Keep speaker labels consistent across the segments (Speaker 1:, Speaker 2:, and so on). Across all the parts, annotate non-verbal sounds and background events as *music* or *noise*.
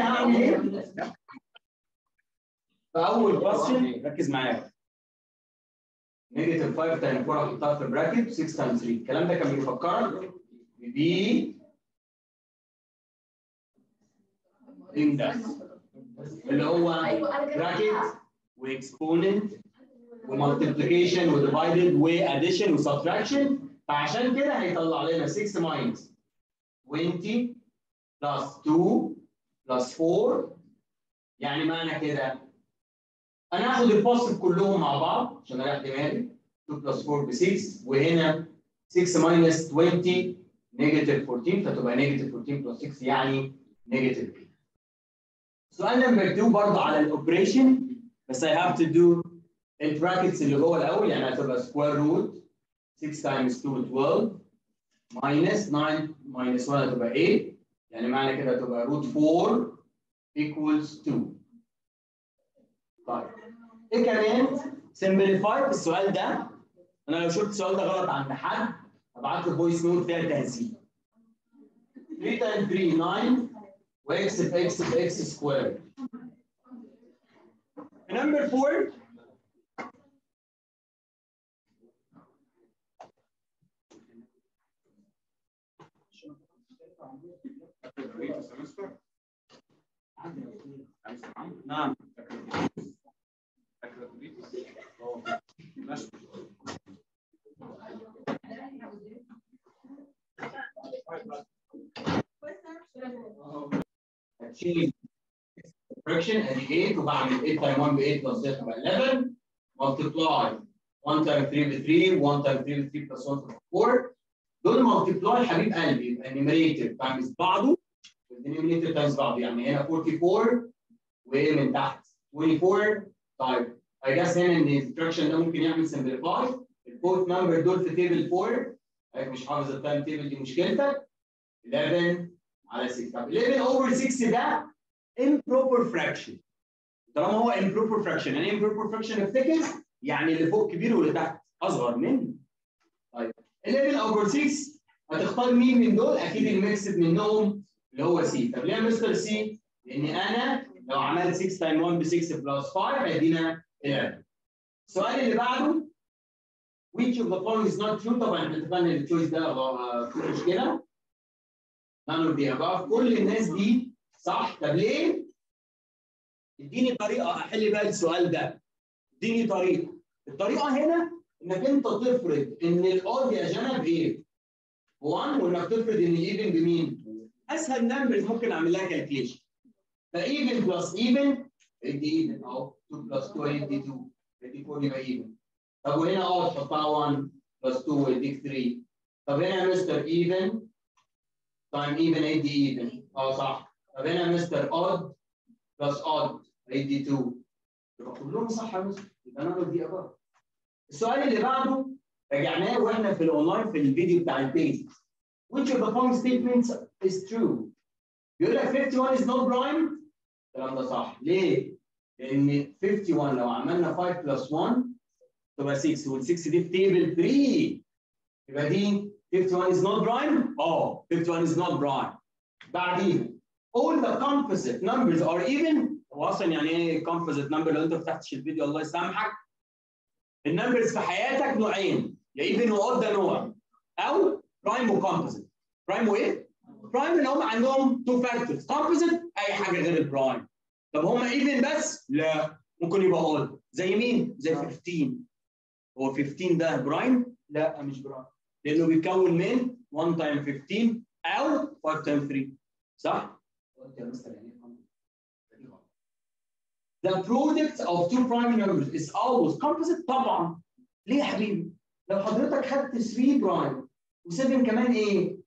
Speaker 1: هنا اعمل إيه؟ فاول question ركز معايا. negative 5 times 4 احطها في bracket 6 times 3 الكلام ده كان بيفكرك ب BIDMAS اللي هو براكت واكسبوننت ومالتيبليكيشن وديفايدد واديشن وسبتراكشن فعشان كده هيطلع لنا 6 minus 20 plus 2 plus 4 يعني معنى كده أنا هاخد ال positive كلهم مع بعض عشان أريح دماغي. 2 plus 4 ب 6 وهنا 6 minus 20 negative 14 فتبقى negative 14 plus 6 يعني negative 8 سؤال number 2 برضه على ال operation بس I have to do ال brackets اللي جوه الأول. يعني هتبقى square root 6 times 2 12 minus 9 minus 1 هتبقى 8 يعني معنى كده هتبقى root 4 equals 2 طيب. إيه كمان؟ simplify السؤال ده. أنا لو شفت السؤال ده غلط عند حد أبعت له voice note فيها تهذيب 3 times 3 9 و x في x في x square نمبر 4 نعم achieve fraction and 8 وبعمل 8 times 1 ب 8 plus 6 ب 11 multiply 1 times 3 ب 3 1 times 3 ب 3 plus 1 ب 4 دول multiply حبيب قلبي يبقى numerator times بعضه والدينومينيتور تايمز بعض يعني هنا 44 ومن تحت 24 طيب I guess هنا ان الانستراكشن ده ممكن يعمل سمبليفاي الفورث نمبر دول في تيبل 4 حضرتك مش حافظ التايم تيبل دي مشكلتك 11 على 6 طب 11 over 6 ده improper fraction. طالما هو improper fraction. يعني improper fraction افتكر يعني اللي فوق كبير واللي تحت أصغر منه طيب. 11 over 6 هتختار مين من دول؟ أكيد ال mixed منهم اللي هو C طب ليه مستر C؟ لأن أنا لو عملت 6 times 1 ب 6 plus 5 هيدينا 11 السؤال اللي بعده which of the following is not true طبعا إحنا اتفقنا إن ال choice ده في مشكلة none of the above كل الناس دي صح طب ليه؟ اديني طريقة أحل بقى السؤال ده اديني طريقة الطريقة هنا إنك أنت تفرض إن ال odd يا جنى بايه؟ 1 وإنك تفرض إن ال even بمين؟ أسهل numbers ممكن أعمل لها calculation ف even plus even ادي even أهو 2 plus 2 ادي 2 ادي 4 يبقى even طب وهنا آه تحطها 1 plus 2 يديك 3 طب هنا يا مستر even times even ادي even آه صح. طب هنا يا مستر odd plus odd ادي 2 يبقى كلهم صح يا مستر يبقى number D ابار السؤال اللي بعده رجعناه وإحنا في الاونلاين في الفيديو بتاع ال basics. Which of the following statements is true. بيقول لك 51 is not prime الكلام ده صح. ليه؟ لأن 51 لو عملنا 5 plus 1 تبقى 6 وال 6 دي في table 3 يبقى دي 51 is not prime آه 51 is not prime بعدين all the composite numbers are even. هو أصلا يعني إيه composite number لو أنت ما فتحتش الفيديو الله يسامحك. ال numbers في حياتك نوعين. يا even و odd ده نوع. أو prime و composite prime وإيه؟ prime اللي هم عندهم two factors composite أي حاجة غير ال prime طب هم even بس؟ لا ممكن يبقى odd زي مين؟ زي 15 هو 15 ده prime؟ لا مش prime لأنه بيتكون من 1 time 15 أو 5 time 3 صح؟ قلت يا مستر يعني The product of two prime numbers is always composite طبعا ليه يا حبيبي؟ لو حضرتك خدت 3 prime و7 كمان إيه؟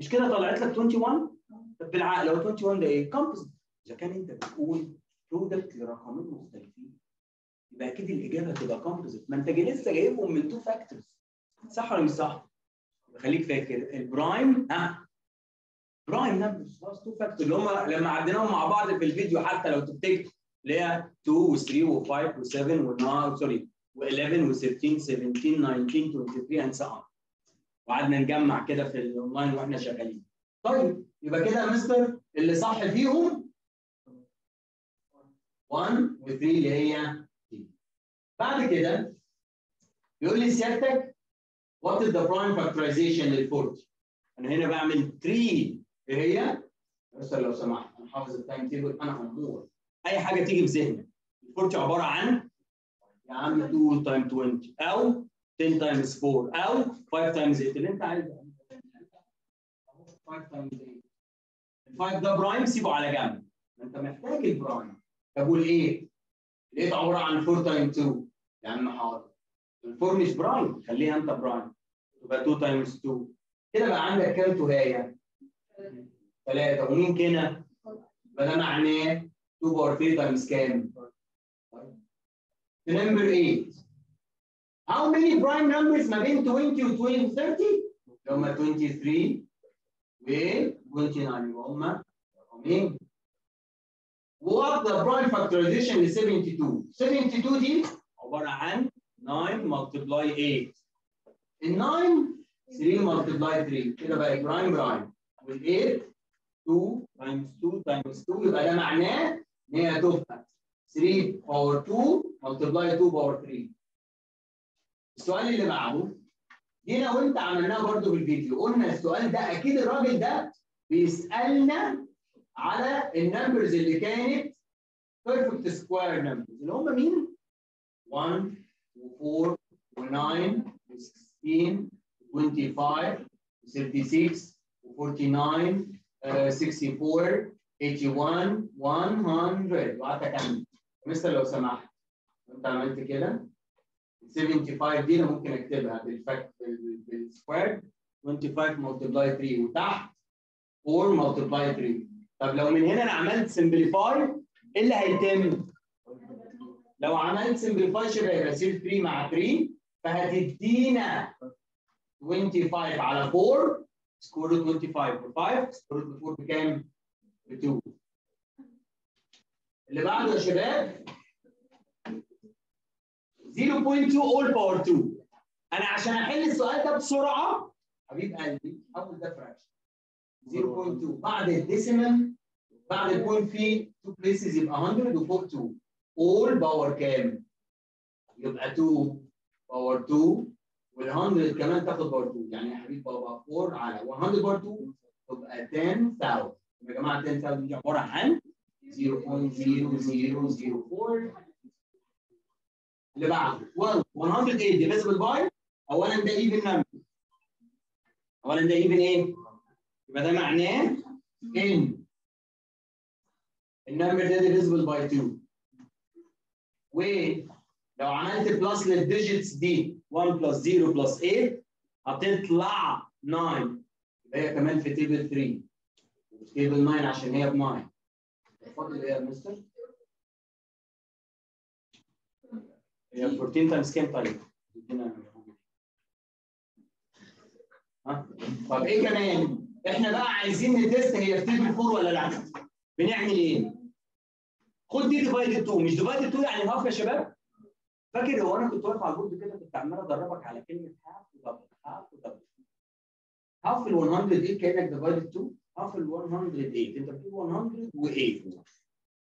Speaker 1: مش كده طلعت لك 21 طب بالعقل لو 21 ده إيه؟ composite إذا كان أنت بتقول product لرقمين مختلفين يبقى أكيد الإجابة هتبقى composite ما أنت لسه جايبهم من two factors صح ولا مش صح؟ خليك فاكر. البرايم ها برايم نمبرز خلاص two factor اللي هم لما عديناهم مع بعض في الفيديو حتى لو تفتكر اللي هي 2 و3 و5 و7 و9 sorry و11 و13 17 19 23 and so on. وقعدنا نجمع كده في الأونلاين وإحنا شغالين. طيب يبقى كده يا مستر اللي صح فيهم 1 و 3 اللي هي دي بعد كده بيقول لي سيادتك what is the prime factorization لل 40 أنا هنا بعمل 3 إيه هي بس لو سمحت أنا حافظ ال time table أنا امور أي حاجة تيجي في ذهنك. ال 40 عبارة عن يا عم 2 time 20 أو 10 times 4 أو 5 times 8 اللي انت عايزه 5 times 8 ال 5 ده prime سيبه على جنب. ما أنت محتاج ال prime طب والايه؟ الايه عباره عن 4 time 2 يا عم حاضر. ال four مش prime خليها أنت prime يبقى 2 times 2 كده بقى عندك كام تهاية؟ ثلاثة ومين كده؟ يبقى ده معناه 2 power 3 times كام؟ number 8 How many prime numbers ما بين 20 و 20 30 هم 23 و 29 هم رقمين What the prime factorization ل 72 72 دي عبارة عن 9 multiply 8 ال 9 3 multiply 3 كده بقى برايم برايم وال 8 2 times 2 times 2 يبقى ده معناه ان هي هتبقى 3 باور 2 multiply 2 باور 3 السؤال اللي بعده جينا وانت عملناه برضو بالفيديو قلنا السؤال ده أكيد الراجل ده بيسألنا على ال numbers اللي كانت perfect square numbers اللي هم مين؟ 1 و4 و9 و16 25 36 و49 64 81 100 وقعدت أكمل. مستر لو سمحت. انت عملت كده؟ 75 دي أنا ممكن أكتبها بال fact بال square 25 multiply 3 وتحت 4 ملتبلاي 3 طب لو من هنا أنا عملت سمبليفاي إيه اللي هيتم؟ لو عملت سمبليفاي شبه يبقى سير 3 مع 3 فهتدينا 25 على 4 سكور 25 ب 5 سكور 4 بكام؟ ب 2 اللي بعده يا شباب 0.2 all power 2 أنا عشان أحل السؤال ده بسرعة حبيب قلبي حول ده fraction 0.2 بعد ال decimal بعد ال point فيه 2 places يبقى 100 وفوق 2 all power كام؟ يبقى 2 power 2 وال 100 كمان تاخد power 2 يعني يا حبيب بابا 4 على 100 power 2 تبقى 10000 يا جماعة 10000 دي عبارة عن 0.0004 اللي بعده. 108 divisible by? اولا ده even number. اولا ده even إيه؟ يبقى ده معناه ان ال number ده divisible by 2 ولو عملت plus لل digits دي 1 plus 0 plus 8 هتطلع 9 يبقى هي كمان في table 3 table 9 عشان هي ب 9 اتفضل إيه يا مستر؟ هي 14 times كام طيب؟ ها؟ طب إيه كمان؟ إحنا بقى عايزين ن test هي في table 4 ولا لا؟ بنعمل إيه؟ خد دي divided 2 مش divided 2 يعني half يا شباب؟ فاكر هو أنا كنت واقف على ال board كده كنت عمال ادربك على كلمه half و double half و double half ال 108 كانك divided 2 half ال 108 انت بتقول 108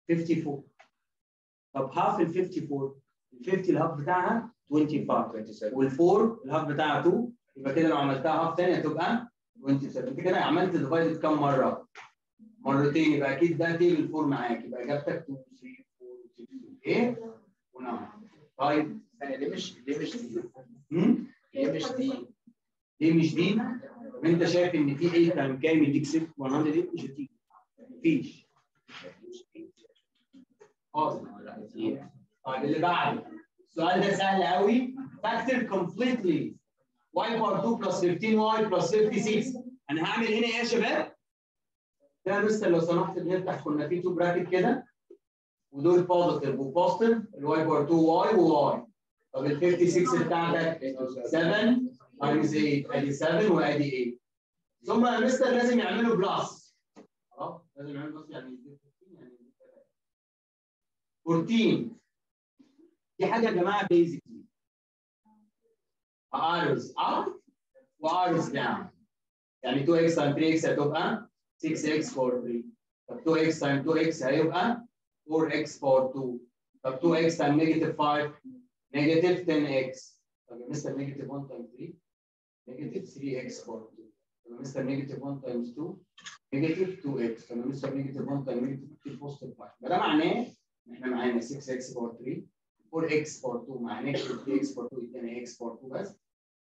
Speaker 1: 54 طب half ال 54 ال 50 ال half بتاعها 25 وال4 ال half بتاعها 2 يبقى كده لو عملتها half ثانية تبقى 27 انت كده عملت divided كام مرة؟ مرتين. يبقى أكيد ده table 4 معاك. يبقى إجابتك 2 3 4 6 8 و9 طيب
Speaker 2: ثانية. ليه مش ليه مش دي؟ ليه مش دي؟
Speaker 1: ليه مش دي؟ طب أنت شايف إن في 8 times كام يديك 6 100 دي مش هتيجي مفيش. خالص. طيب اللي بعده. السؤال ده سهل قوي. factor completely y power 2 plus 15y plus 56 أنا هعمل هنا إيه يا شباب؟ ده لسه لو سمحت بنفتح كنا في two bracket كده. ودول positive و positive ال y power 2 y و y طب ال 56 بتاعتك 7 times 8 ادي 7 وادي 8 طب يا مستر لازم يعملوا plus خلاص لازم يعملوا plus يعني يعني 14 دي حاجة يا جماعة basic arrows up و arrows down يعني 2x times 3x هتبقى 6x 4 3 طب 2x times 2x هيبقى 4x power 2 طب 2x times negative 5 negative 10x طب يا مستر negative 1 times 3 negative 3x power 2 طب يا مستر negative 1 times 2 negative 2x طب يا مستر negative 1 times negative 2 positive 5 ده معناه إحنا معانا 6x power 3 4x power 2 مع negative 3x power 2 يدينا x power 2 بس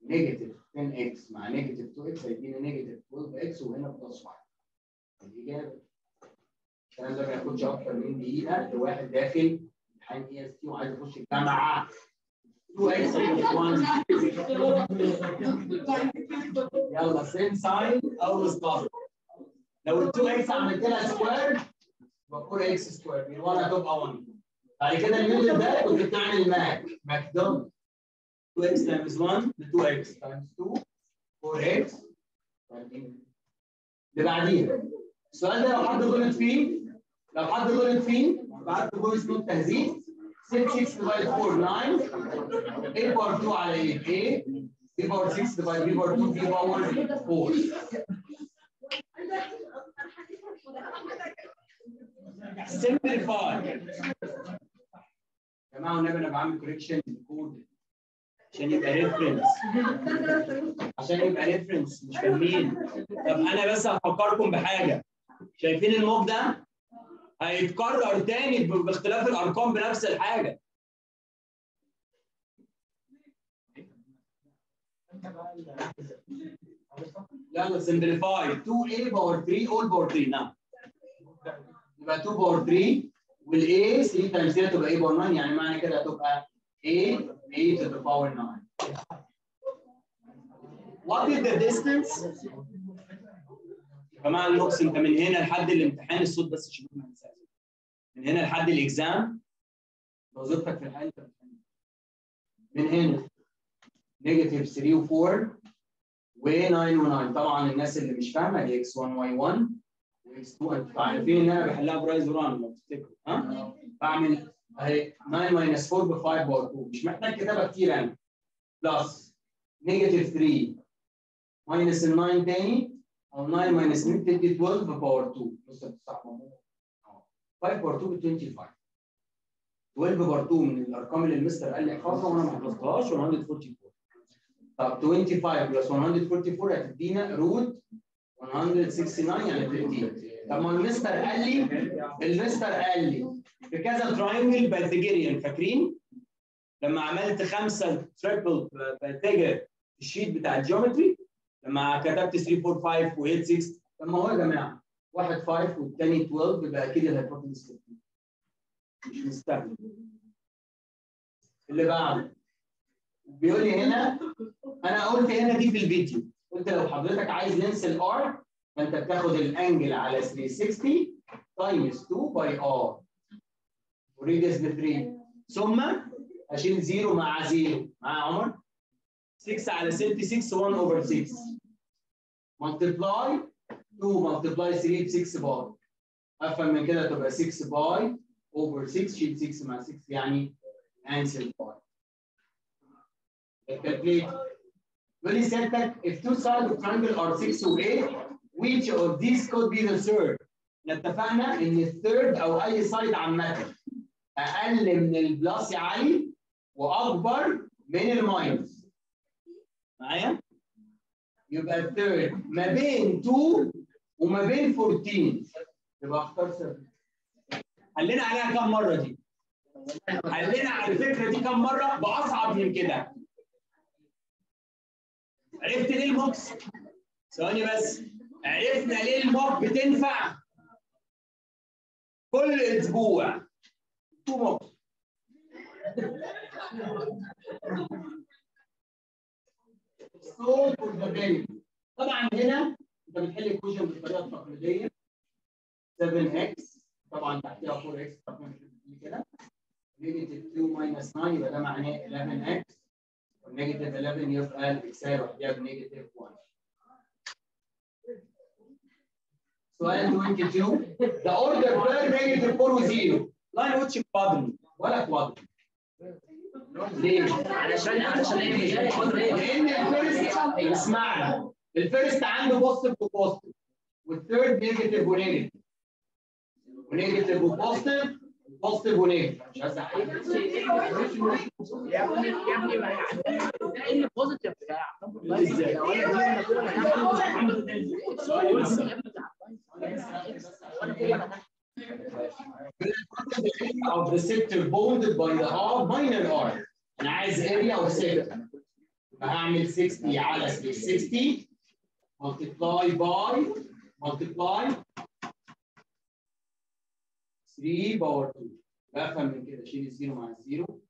Speaker 1: negative 10x مع negative 2x هيدينا negative 12x وهنا plus 5 الإجابة الكلام ده ما ياخدش أكتر من دقيقة لواحد داخل امتحان EST وعايز يخش الجامعة 2x يلا same sign أو star لو ال 2x عملت لها square يبقى 4x square من 1 هتبقى 1 بعد كده ال middle ده كنت بتعمل Mc McDonald's 2x times 1 ب 2x times 2 4x اللي بعديها السؤال ده لو حد غلط فيه لو حد غلط فيه بعت voice note تهذيب 6 6 divide 4 9 a power 2 على 8 a. b power 6 divide b power 2 b power 4 simplify. جماعة والنبي أنا بعمل correction لل code عشان يبقى reference عشان يبقى reference مش فاهمين طب أنا بس هفكركم بحاجة. شايفين ال mock ده؟ هيتكرر تاني باختلاف الأرقام بنفس الحاجة. يلا simplify 2a power 3 all power 3 نعم. يبقى 2 power 3 وال a 3 times 3 تبقى a power 9 يعني معنى كده هتبقى a a to the power 9 What is the؟ يا جماعة النقص انت من هنا لحد الامتحان الصوت بس شباب ما من هنا لحد ال exam. وظيفتك في بتفهم. من هنا. negative 3 و4 و9 و9 طبعا الناس اللي مش فاهمة دي x1 y1 وx2 أنتوا عارفين بحلها ب rise و run لو تفتكروا ها؟ بعمل اهي 9 minus 4 ب 5 power 2 مش محتاج كتابة كتير أنا plus negative 3 minus ال 9 تاني أو 9 minus 100 تدي 12 power 2 بص صح 5 power 2 ب 25 12 power 2 من الأرقام اللي المستر قال لي إحفظها وأنا ما حفظتهاش 144 طب 25 plus 144 هتدينا root 169 يعني 15 طب ما المستر قال لي المستر قال لي في كذا triangle Pythagorean فاكرين؟ لما عملت خمسة triple في ال sheet بتاع ال geometry لما كتبت 3 4 5 و 8 6 طب ما هو يا جماعة واحد 5 والثاني 12 يبقى أكيد ال hypotenuse 15 مش مستاهل اللي بعده. بيقول لي هنا أنا قلت هنا دي في الفيديو. قلت لو حضرتك عايز length ال arc فانت بتاخد ال angle على 360 times 2 pi r و radius ب 3 ثم أشيل 0 مع 0 مع عمر؟ 6 على 66 1 over 6 multiply 2 multiply 3 ب 6 pi أفهم من كده تبقى 6 pi over 6 شيل 6 مع 6 يعني answer pi calculate يقول لي سيادتك if two sides of triangle are 6 و 8 which of these could be the third? اتفقنا إن ال third أو أي side عامة. أقل من ال plus يا علي وأكبر من ال minus. معايا؟ يبقى ال third. ما بين 2 وما بين 14 يبقى أختار 7 حلينا عليها كام مرة دي؟ حلينا على الفكرة دي كام مرة؟ بأصعب من كده. عرفت ليه ال mocks؟ ثواني بس. عرفنا ليه ال mock بتنفع كل أسبوع. two والجبال طبعا هنا أنت بتحل ال question بالطريقة التقليدية. 7x طبعا تحتها 4x طبعا كده. negative 2 minus 9 يبقى ده معناه 11x والنيجاتيف 11 يبقى الاكسال لوحدها بنيجاتيف 1 سؤال 22 the order per negative 4 و 0 line which quadrant ولا quadrant ليه؟
Speaker 2: علشان علشان إيه
Speaker 1: لأن الفيرست اسمعنا الفيرست عنده بوزيتيف وبوزيتيف والثيرد نيجاتيف ونيجاتيف ونيجاتيف وبوزيتيف positive و negative مش عايز
Speaker 2: يا ابني يا ابني ما يعني إيه اللي positive يا
Speaker 1: إزاي؟
Speaker 2: لو أنا
Speaker 1: of the sector bounded by the R minor R أنا عايز area of sector هعمل 60 على 60 multiply by multiply 3 باور 2 بفهم من كده شيل الزيرو مع الزيرو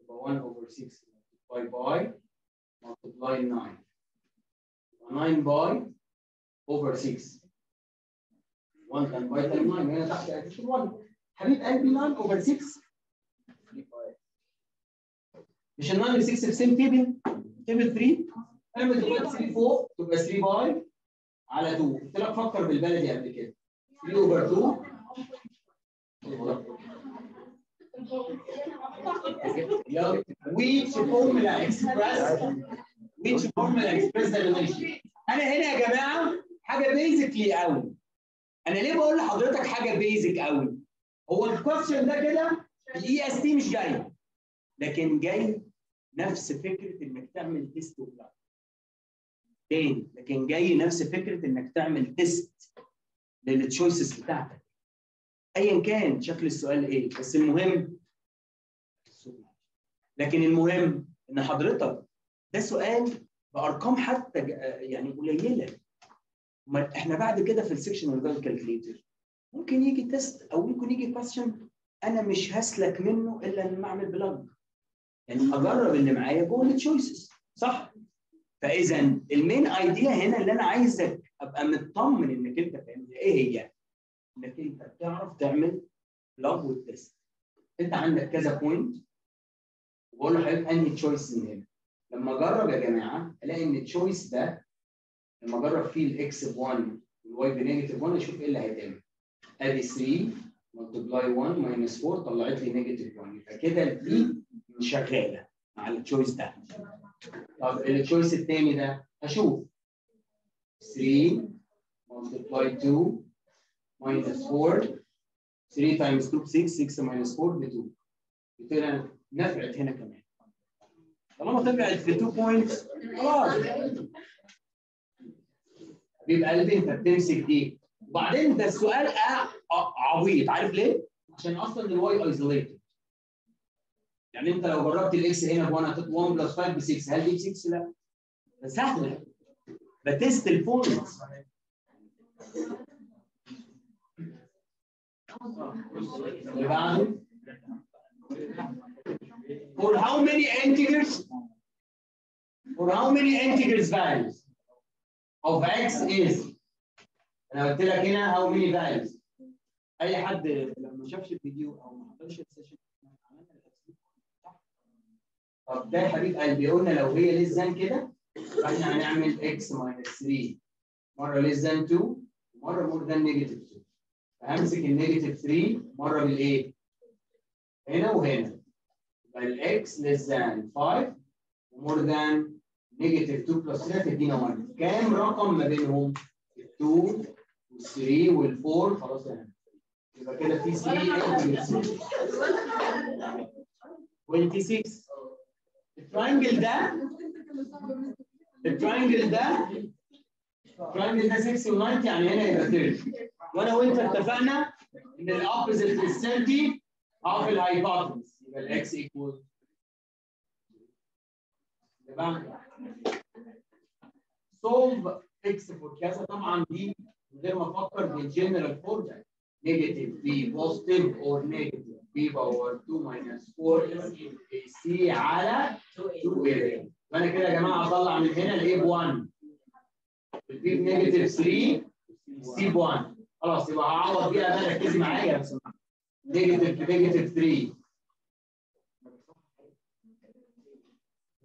Speaker 1: يبقى 1 over 6 multiply by multiply 9 يبقى 9 by over 6 1 كان باي تايم 9 هنا تحت اديشن 1 حبيب قلبي 9 اوفر 6 مش ال 9 و 6 في سيم تيبل تيبل 3 اعمل دلوقتي 3 فوق تبقى 3 pi على 2 قلت لك فكر بالبلدي قبل كده. 3 over 2 يلا formula express formula express the relation أنا هنا يا جماعة حاجة basically قوي. أنا ليه بقول لحضرتك حاجة basic قوي؟ هو ال question ده كده ال EST مش جاي. لكن جاي نفس فكرة إنك تعمل test تاني لكن جاي نفس فكرة إنك تعمل test لل choices بتاعتك. ايا كان شكل السؤال إيه بس المهم لكن المهم إن حضرتك ده سؤال بأرقام حتى يعني قليلة. إحنا بعد كده في ال section with calculator ممكن يجي test أو ممكن يجي question أنا مش هسلك منه إلا لما أعمل plug يعني اجرب اللي معايا جوه ال choices صح؟ فاذا ال main idea هنا اللي أنا عايزك أبقى مطمن إنك أنت فاهم إيه هي؟ انك انت بتعرف تعمل plug وال test انت عندك كذا point وبقول له حضرتك أنهي choice من هنا. لما أجرب يا جماعة ألاقي إن ال choice ده لما أجرب فيه ال x ب 1 وال y ب negative 1 أشوف إيه اللي هيتعمل. أدي 3 multiply 1 minus 4 طلعت لي negative 1 يبقى كده ال B شغالة مع ال choice ده. طب ال choice الثاني ده هشوف. 3 multiply 2 minus 4 3 times 2 ب 6 6 minus 4 ب 2 كده نفعت هنا كمان. طالما طلعت في 2 points خلاص. حبيب قلبي انت بتمسك دي. وبعدين ده السؤال عبيط. عارف ليه؟ عشان أصلا ال y isolated يعني انت لو جربت ال x هنا ب 1 هتبقى 1 plus 5 ب 6 هل دي ب 6 لا. ده سهل. ب test ال points For how many integers? For how many integers values of x is أنا قلت لك هنا how many values أي حد لما ما شافش الفيديو أو ما حضرش ال session؟ طب ده يا حبيب قلبي قلنا لو هي less كده فإحنا هنعمل x minus 3 مرة less than 2 ومره more than negative 2 فهمسك ال negative 3 مرة بالإيه؟ هنا وهنا. يبقى ال x less than 5 و more than negative 2 plus 3 تدينا 1 كام رقم ما بينهم؟ ال 2 وال 3 وال 4 خلاص يعني يبقى كده في 3 26 ال triangle ده ال triangle ده ال triangle ده 60 و90 يعني هنا يبقى 30 وأنا وانت اتفقنا ان ال opposite 30 half ال hypotenuse يبقى ال x equal تمام solve x for كذا طبعا دي من غير ما أفكر بال general formula negative b positive or negative b power 2 minus 4 c على 2 اريا فانا كده يا جماعة اطلع من هنا ال a ب 1 البي بنيجاتيف 3 سي ب 1 خلاص يبقى هعوض بيها بقى ركزي معايا لو سمحت نيجاتيف نيجاتيف 3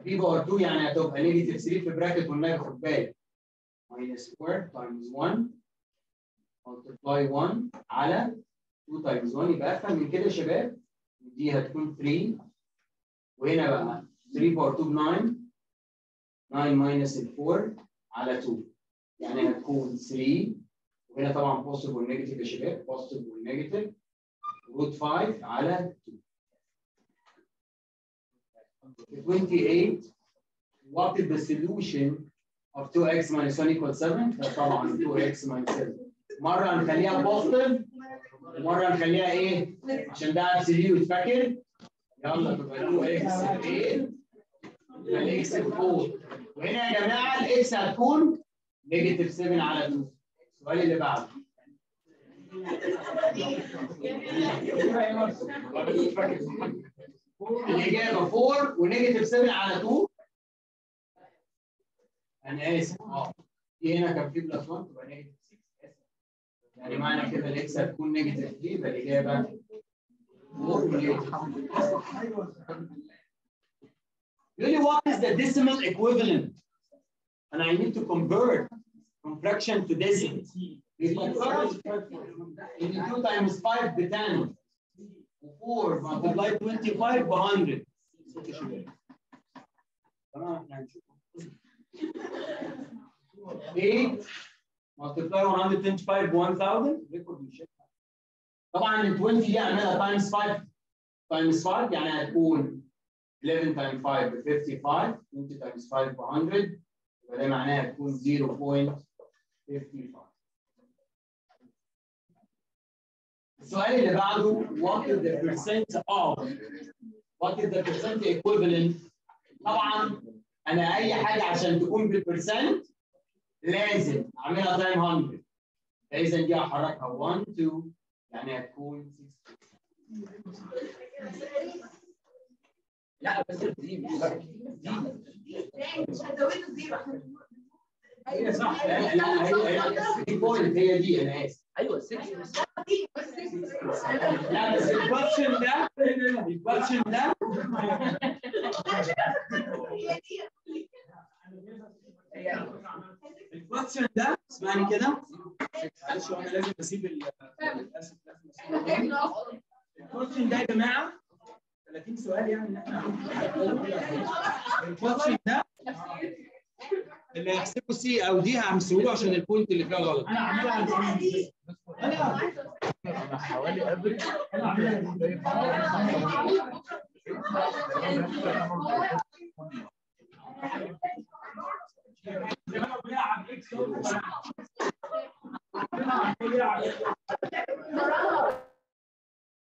Speaker 1: بي باور 2 يعني هتبقى نيجاتيف 3 في براكت والنايف خد بالك. Minus 4 times 1 multiply 1 على 2 times 1 يبقى أفهم من كده يا شباب؟ دي هتكون 3 وهنا بقى 3 power 2 ب 9 9 minus ال 4 على 2 يعني هتكون 3 وهنا طبعا positive وال negative يا شباب. positive وال negative root 5 على 2 28 what is the solution of 2x minus 1 equals 7 ده طبعا 2x minus 7 مرة هنخليها positive ومره هنخليها إيه؟ عشان ده absolute فاكر؟ يلا تبقى 2x 8 يبقى ال x 4 وهنا يا جماعة ال x هتكون negative 7 على 2 السؤال اللي بعده الإجابة 4 و negative 7 على 2 أنا آسف أه دي هنا كان في plus 1 تبقى negative 6 آسف يعني معنى كده ال x هتكون negative 3 يبقى الإجابة 4 و negative يقول لي what is the decimal equivalent? And I need to convert from fraction to decimal يبقى الفرق ان 2 times 5 ب 10 و4 multiply 25 ب 100 تمام إحنا هنشوف 8 multiply 125 ب 1000 ريكورد مش طبعا ال 20 دي اعملها times 5 times 5 يعني هتكون 11 times 5 ب 55 20 times 5 ب 100 يبقى ده معناها هتكون 0.55 السؤال اللي بعده what is the percent of what is the percent equivalent? طبعا أنا أي حاجة عشان تكون بال percent لازم أعملها time 100 فإذا دي هحركها 1 2 يعني هتكون 6
Speaker 2: لا بس دي مش
Speaker 1: هي صح. لا لا هي هي دي point هي دي أنا اسف
Speaker 2: أيوه 6 بس
Speaker 1: لا بس *laughs* ال question ده ال question ده. ال question ده اسمعني كده. معلش أنا لازم أسيب للاسف ال question ده يا جماعة. 30 سؤال يعني إن إحنا ال question ده. اللي هيحسبوا C أو D هنسيبوه عشان ال point اللي فيها غلط. أنا عاملها
Speaker 2: دي أنا حوالي افريج أنا عاملها